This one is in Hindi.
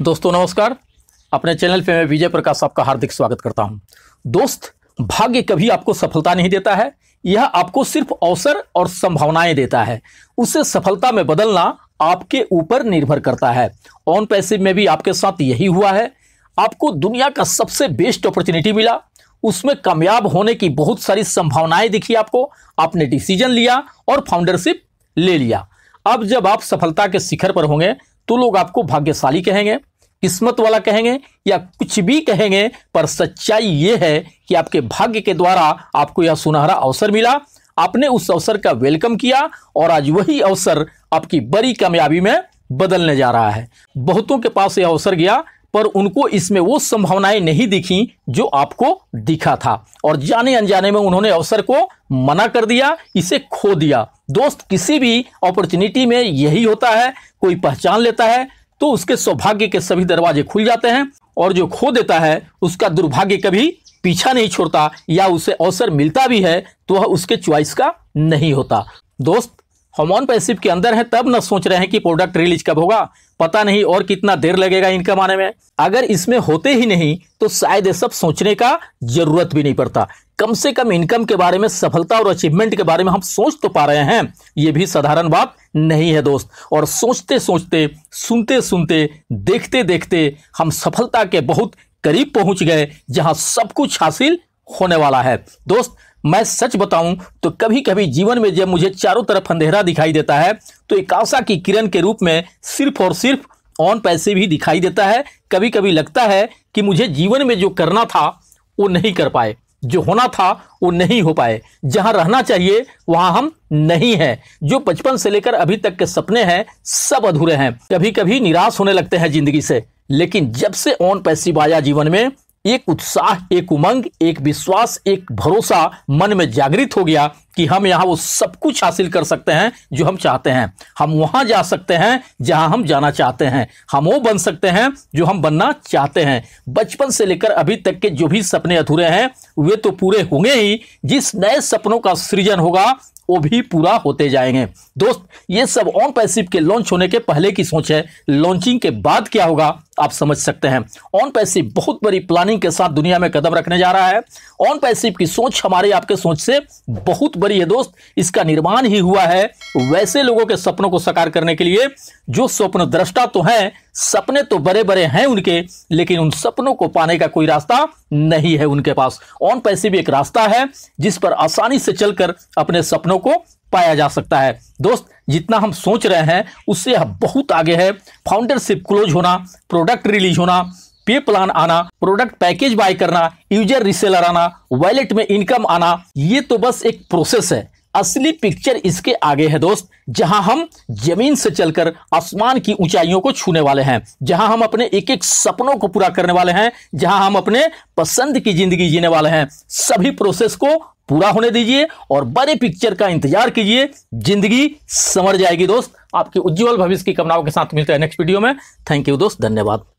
दोस्तों, नमस्कार। अपने चैनल पे मैं विजय प्रकाश आपका हार्दिक स्वागत करता हूँ। दोस्त, भाग्य कभी आपको सफलता नहीं देता है, यह आपको सिर्फ़ अवसर और संभावनाएँ देता है। उसे सफलता में बदलना आपके ऊपर निर्भर करता है। ऑन पैसिव में भी आपके साथ यही हुआ है। आपको दुनिया का सबसे बेस्ट अपॉर्चुनिटी मिला। उसमें कामयाब होने की बहुत सारी संभावनाएँ दिखी आपको। आपने डिसीज़न लिया और फाउंडरशिप ले लिया। अब जब आप सफलता के शिखर पर होंगे तो लोग आपको भाग्यशाली कहेंगे, किस्मत वाला कहेंगे या कुछ भी कहेंगे, पर सच्चाई यह है कि आपके भाग्य के द्वारा आपको यह सुनहरा अवसर मिला। आपने उस अवसर का वेलकम किया और आज वही अवसर आपकी बड़ी कामयाबी में बदलने जा रहा है। बहुतों के पास यह अवसर गया पर उनको इसमें वो संभावनाएँ नहीं दिखी जो आपको दिखा था। और जाने अनजाने में उन्होंने अवसर को मना कर दिया, इसे खो दिया। दोस्त, किसी भी अपॉर्चुनिटी में यही होता है, कोई पहचान लेता है तो उसके सौभाग्य के सभी दरवाजे खुल जाते हैं और जो खो देता है, उसका दुर्भाग्य कभी पीछा नहीं छोड़ता या उसे अवसर मिलता भी है तो वह उसके च्वाइस का नहीं होता। दोस्त हम ऑन पैसिव के अंदर है, तब न सोच रहे हैं कि प्रोडक्ट रिलीज़ कब होगा। पता नहीं और कितना देर लगेगा इनकम आने में। अगर इसमें होते ही नहीं तो शायद ये सब सोचने का ज़रूरत भी नहीं पड़ता। कम से कम इनकम के बारे में, सफलता और अचीवमेंट के बारे में हम सोच तो पा रहे हैं। ये भी साधारण बात नहीं है दोस्त। और सोचते सोचते, सुनते सुनते, देखते देखते हम सफलता के बहुत करीब पहुँच गए, जहाँ सब कुछ हासिल होने वाला है। दोस्त मैं सच बताऊँ तो कभी कभी जीवन में जब मुझे चारों तरफ़ अंधेरा दिखाई देता है तो एक आशा की किरण के रूप में सिर्फ़ और सिर्फ़ ऑन पैसे भी दिखाई देता है। कभी कभी लगता है कि मुझे जीवन में जो करना था, वो नहीं कर पाए। जो होना था, वो नहीं हो पाए। जहाँ रहना चाहिए, वहाँ हम नहीं है। जो बचपन से लेकर अभी तक के सपने हैं, सब अधूरे हैं। कभी कभी निराश होने लगते हैं ज़िंदगी से। लेकिन जब से ऑन पैसिव आया जीवन में एक उत्साह, एक उमंग, एक विश्वास, एक भरोसा मन में जागृत हो गया कि हम यहाँ वो सब कुछ हासिल कर सकते हैं जो हम चाहते हैं। हम वहाँ जा सकते हैं जहाँ हम जाना चाहते हैं। हम वो बन सकते हैं जो हम बनना चाहते हैं। बचपन से लेकर अभी तक के जो भी सपने अधूरे हैं, वे तो पूरे होंगे ही। जिस नए सपनों का सृजन होगा, वो भी पूरा होते जाएँगे। दोस्त, ये सब ऑन पैसिव के लॉन्च होने के पहले की सोच है। लॉन्चिंग के बाद क्या होगा, आप समझ सकते हैं। ऑन पैसिव बहुत बड़ी प्लानिंग के साथ दुनिया में कदम रखने जा रहा है। ऑन पैसिव की सोच हमारे आपके सोच से बहुत बड़ी है दोस्त। इसका निर्माण ही हुआ है वैसे लोगों के सपनों को साकार करने के लिए। जो स्वप्न दृष्टा तो हैं, सपने तो बड़े बड़े हैं उनके, लेकिन उन सपनों को पाने का कोई रास्ता नहीं है उनके पास। ऑन पैसिव एक रास्ता है जिस पर आसानी से चलकर अपने सपनों को पाया जा सकता है। दोस्त, जितना हम सोच रहे हैं, उससे बहुत आगे है। फाउंडरशिप क्लोज होना प्रोडक्ट रिलीज़ होना पे प्लान आना प्रोडक्ट पैकेज बाय करना यूज़र रिसेलर आना वॉलेट में इनकम आना, ये तो बस एक प्रोसेस है। असली पिक्चर इसके आगे है दोस्त, जहाँ हम ज़मीन से चलकर आसमान की ऊंचाइयों को छूने वाले हैं, जहाँ हम अपने एक एक सपनों को पूरा करने वाले हैं, जहाँ हम अपने पसंद की ज़िंदगी जीने वाले हैं। सभी प्रोसेस को पूरा होने दीजिए और बड़े पिक्चर का इंतज़ार कीजिए, ज़िंदगी समझ जाएगी दोस्त। आपके उज्जवल भविष्य की कामनाओं के साथ मिलते हैं नेक्स्ट वीडियो में। थैंक यू दोस्त, धन्यवाद।